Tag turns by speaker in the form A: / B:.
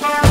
A: Bye.